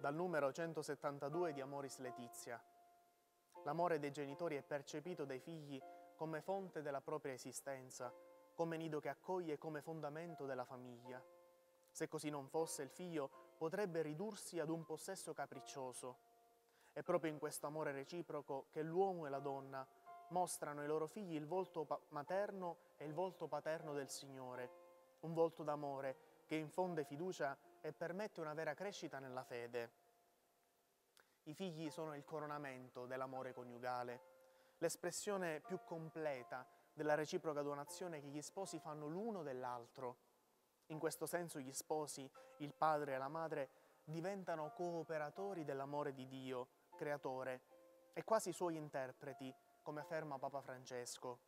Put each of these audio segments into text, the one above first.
dal numero 172 di Amoris Letizia. L'amore dei genitori è percepito dai figli come fonte della propria esistenza, come nido che accoglie e come fondamento della famiglia. Se così non fosse, il figlio potrebbe ridursi ad un possesso capriccioso. È proprio in questo amore reciproco che l'uomo e la donna mostrano ai loro figli il volto materno e il volto paterno del Signore, un volto d'amore che infonde fiducia e permette una vera crescita nella fede. I figli sono il coronamento dell'amore coniugale, l'espressione più completa della reciproca donazione che gli sposi fanno l'uno dell'altro. In questo senso gli sposi, il padre e la madre, diventano cooperatori dell'amore di Dio, creatore, e quasi suoi interpreti, come afferma Papa Francesco.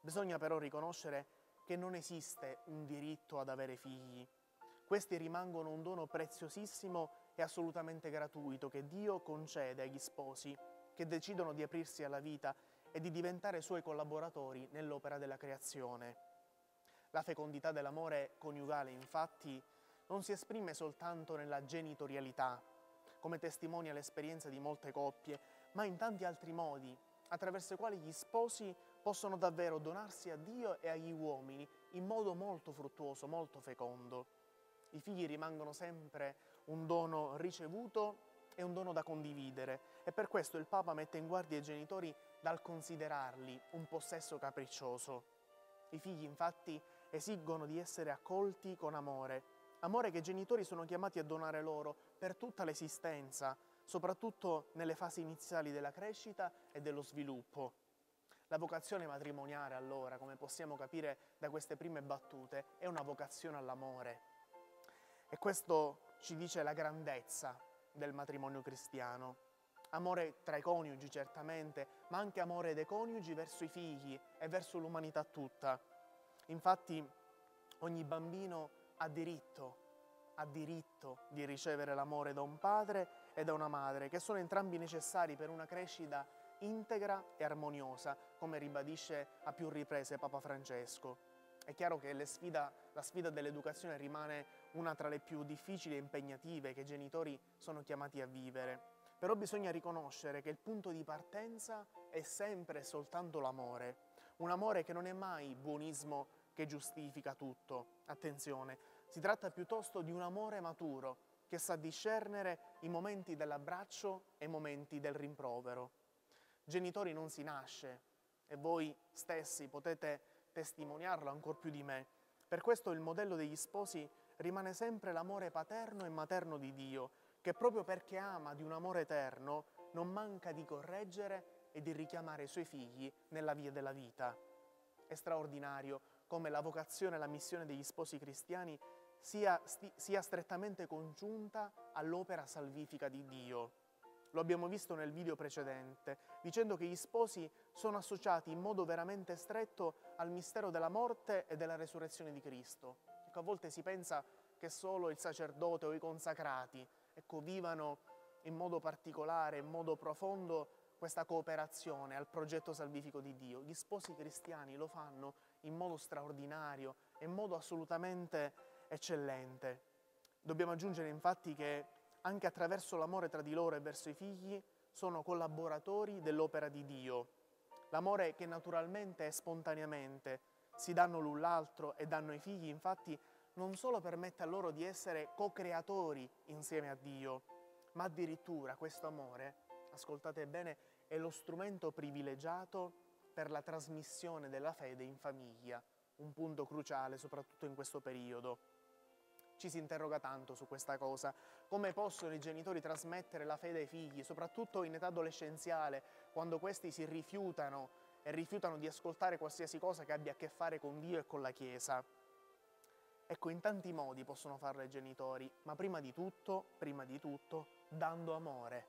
Bisogna però riconoscere che non esiste un diritto ad avere figli. Questi rimangono un dono preziosissimo e assolutamente gratuito che Dio concede agli sposi che decidono di aprirsi alla vita e di diventare suoi collaboratori nell'opera della creazione. La fecondità dell'amore coniugale, infatti, non si esprime soltanto nella genitorialità, come testimonia l'esperienza di molte coppie, ma in tanti altri modi, attraverso i quali gli sposi possono davvero donarsi a Dio e agli uomini in modo molto fruttuoso, molto fecondo. I figli rimangono sempre un dono ricevuto e un dono da condividere e per questo il Papa mette in guardia i genitori dal considerarli un possesso capriccioso. I figli infatti esigono di essere accolti con amore, amore che i genitori sono chiamati a donare loro per tutta l'esistenza, soprattutto nelle fasi iniziali della crescita e dello sviluppo. La vocazione matrimoniale, allora, come possiamo capire da queste prime battute, è una vocazione all'amore. E questo ci dice la grandezza del matrimonio cristiano. Amore tra i coniugi certamente, ma anche amore dei coniugi verso i figli e verso l'umanità tutta. Infatti ogni bambino ha diritto, ha diritto di ricevere l'amore da un padre e da una madre, che sono entrambi necessari per una crescita integra e armoniosa, come ribadisce a più riprese Papa Francesco. È chiaro che sfida, la sfida dell'educazione rimane una tra le più difficili e impegnative che i genitori sono chiamati a vivere, però bisogna riconoscere che il punto di partenza è sempre e soltanto l'amore, un amore che non è mai buonismo che giustifica tutto. Attenzione, si tratta piuttosto di un amore maturo che sa discernere i momenti dell'abbraccio e i momenti del rimprovero. Genitori non si nasce e voi stessi potete testimoniarlo ancor più di me. Per questo il modello degli sposi rimane sempre l'amore paterno e materno di Dio, che proprio perché ama di un amore eterno non manca di correggere e di richiamare i suoi figli nella via della vita. È straordinario come la vocazione e la missione degli sposi cristiani sia, sia strettamente congiunta all'opera salvifica di Dio. Lo abbiamo visto nel video precedente, dicendo che gli sposi sono associati in modo veramente stretto al mistero della morte e della resurrezione di Cristo. Ecco, a volte si pensa che solo il sacerdote o i consacrati ecco, vivano in modo particolare, in modo profondo questa cooperazione al progetto salvifico di Dio. Gli sposi cristiani lo fanno in modo straordinario in modo assolutamente eccellente. Dobbiamo aggiungere infatti che anche attraverso l'amore tra di loro e verso i figli, sono collaboratori dell'opera di Dio. L'amore che naturalmente e spontaneamente si danno l'un l'altro e danno ai figli, infatti, non solo permette a loro di essere co-creatori insieme a Dio, ma addirittura questo amore, ascoltate bene, è lo strumento privilegiato per la trasmissione della fede in famiglia, un punto cruciale soprattutto in questo periodo. Ci si interroga tanto su questa cosa. Come possono i genitori trasmettere la fede ai figli, soprattutto in età adolescenziale, quando questi si rifiutano e rifiutano di ascoltare qualsiasi cosa che abbia a che fare con Dio e con la Chiesa? Ecco, in tanti modi possono farlo i genitori, ma prima di tutto, prima di tutto, dando amore.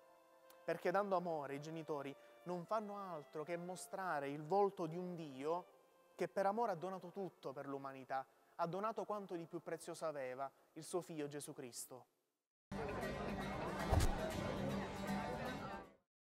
Perché dando amore i genitori non fanno altro che mostrare il volto di un Dio che per amore ha donato tutto per l'umanità, ha donato quanto di più prezioso aveva, il suo figlio Gesù Cristo.